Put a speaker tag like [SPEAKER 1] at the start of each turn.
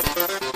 [SPEAKER 1] Música